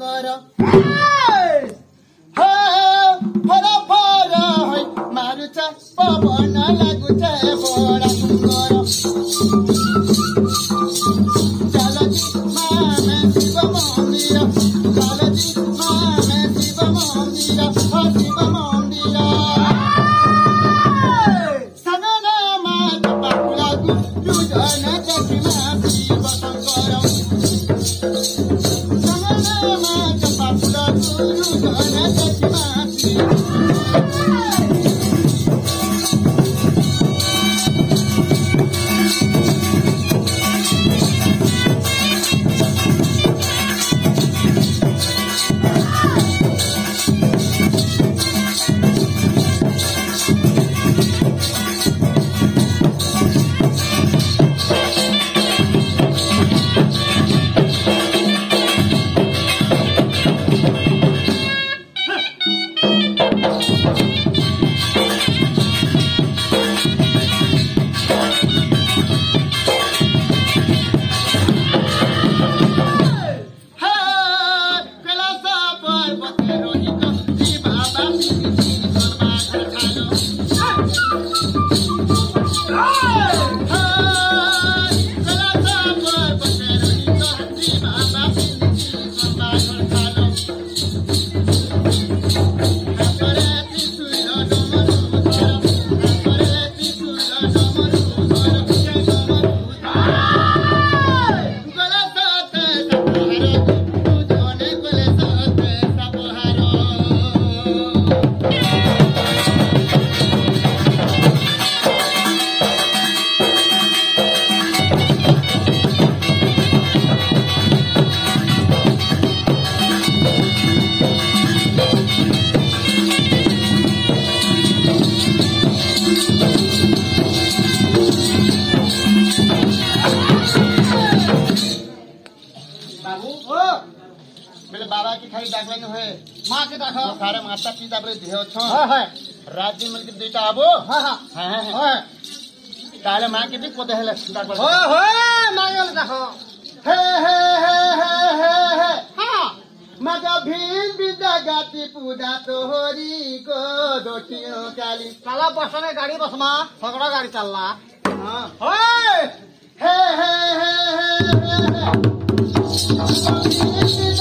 Para. Hey! para para hay maruta pavana lagute bora sungara chala ji mame shiva mandira chala ji mame shiva mandira ha shiva mandira sanana ma tapula gu rujana chakima खाई डाकलेन माँ के गाती पूजा तोहरी को दोटियो काली काला बसने गाड़ी बसमा फगड़ा गाड़ी चलला हां होए हे हे हे हे हे हाँ।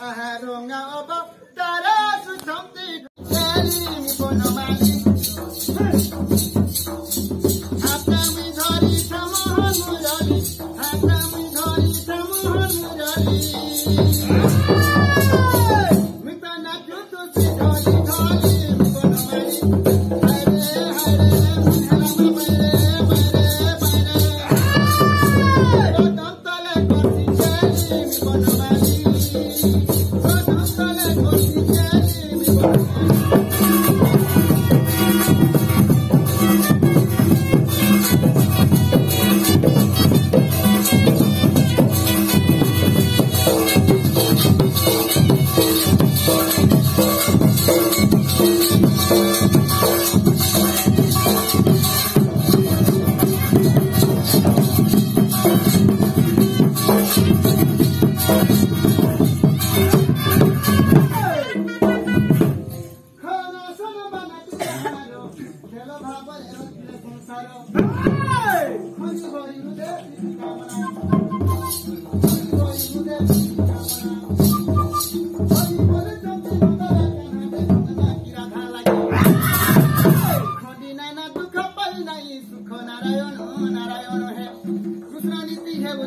I had hung up, that is something.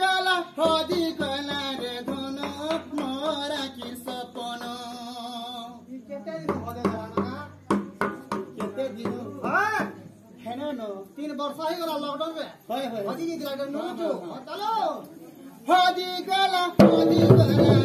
গলা হদি গলার ধন মরা কি সপন তিন বর্ষ হয়ে গেল লকডাউন হদি গলা হদি গলা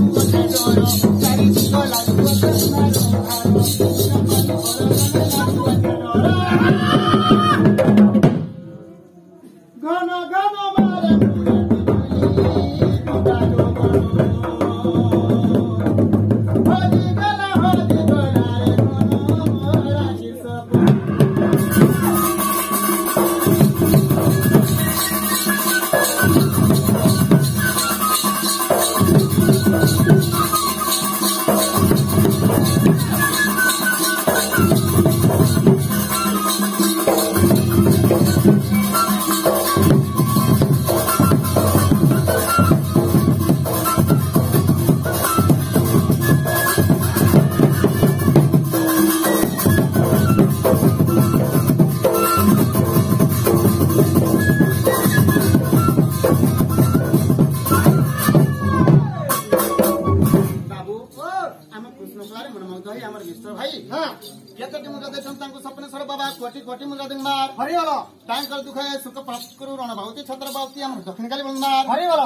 हरिहर ତାଙ୍କର ଦୁଃଖ ସୁଖ ପ୍ରାପ୍ତ କରୁ ରଣଭାଉତି ଛତ୍ରବାଉତି ଆମର ଦକ୍ଷିଣକାଳୀ ବନ୍ଦାର ହରିବର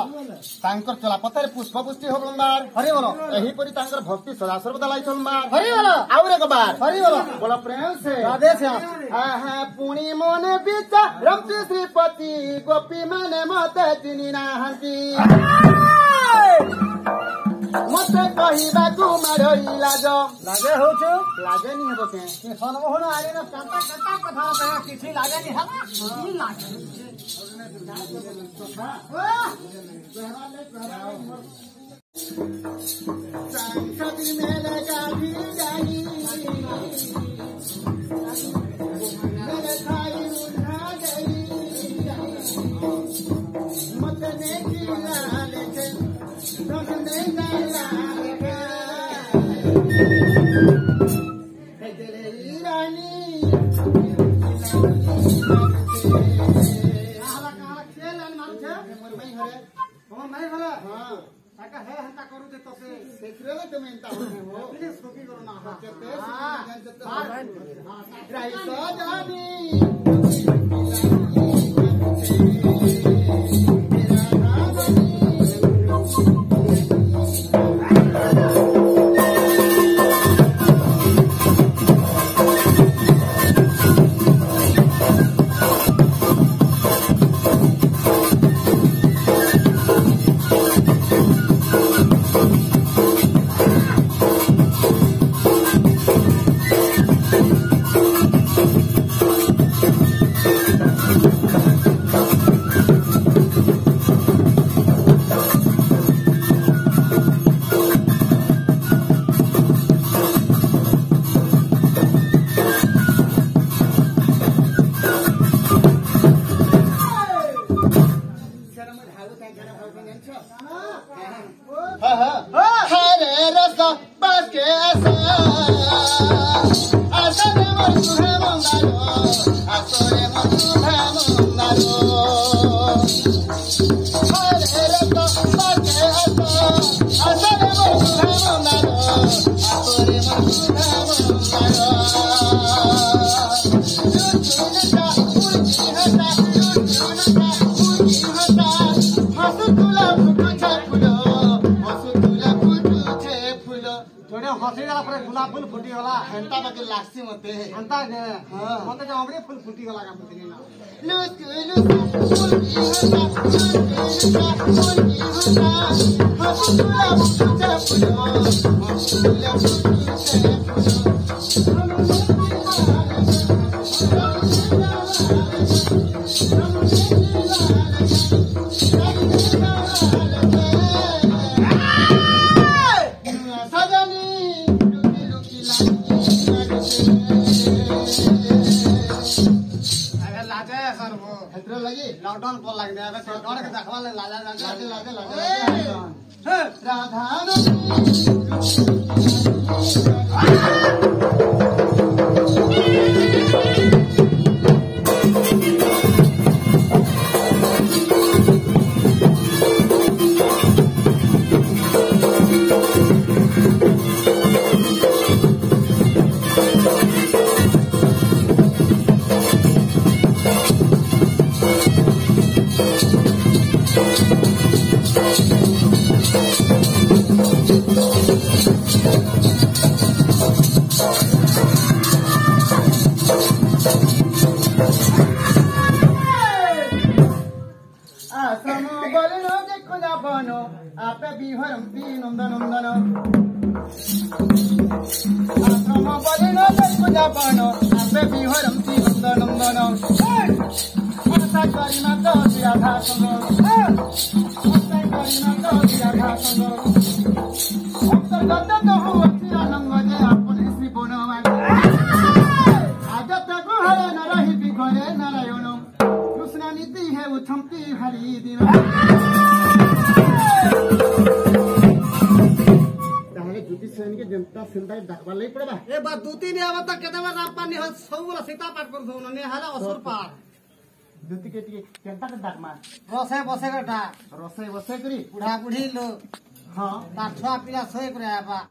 ତାଙ୍କର ଚଲାପଥରେ ପୁଷ୍ପ ପୁଷ୍ଟି ହୋ ବନ୍ଦାର ହରିବର ଏହିପରି ତାଙ୍କର ଭକ୍ତି ସଦାସର୍ବଦା ଲାଗି ବନ୍ଦାର ହରିବର ଆଉ ଏକ ବାର ହରିବର ବୋଲ ପ୍ରେମ ସେ ପୁଣି ମନେ ବିଚା ରମତି ଶ୍ରୀପତି ଗୋପୀ ମାନେ ମତେ ଚିନି ନାହାନ୍ତି মতে কহিবাকু মার লাজ লাগে হଉଛ লাগେନି ହେବ କେ ସନମୋହନ ଆଇନ କାନ୍ତା କାନ୍ତା କଥା କିଛି ଲାଗେନି ହେଲା ଲାଗେ মেলে গাড়ি জানি मैं हरे हम मैं हरे हां ताका है हंता करू दे तसे सेखरेले तुम हंता हो प्लीज कोकी करो ना हां हां राई सो जानी ಬಗ್ಗೆ ಲಾಸ್ತಿ ಮತ್ತೆ ಅಂತಾಗ ಮತ್ತೆ ಜಾವಣಿ ಫುಲ್ ಪುಟ್ಟಿಗಳಾಗತ್ತೆ ಲೂಸ್ಕು ಸದನಿ लॉकडाउन पर लग गया बस लॉकडाउन के देखवा ले लाला लाला लाला लाला Radha Kulabano, Ape Biharam, Binundanundano. Apromo Balino, Kulabano, Ape Biharam, Binundanundano. Asakarina, Dosia Hasano. Asakarina, Dosia Hasano. Asakarina, Dosia Hasano. हरी दिन जान के जनता सिंधाई डाकबा लई पड़बा ए बा दूती ने आवत केदवा राम पानी ह सौला सीता पाठ कर दो ने हाला असुर पार दूती के टिके जनता के डाकमा रसे बसे कटा रसे बसे करी बुढ़ा बुढ़ी लो हां तार छुआ पिला सोए करे आबा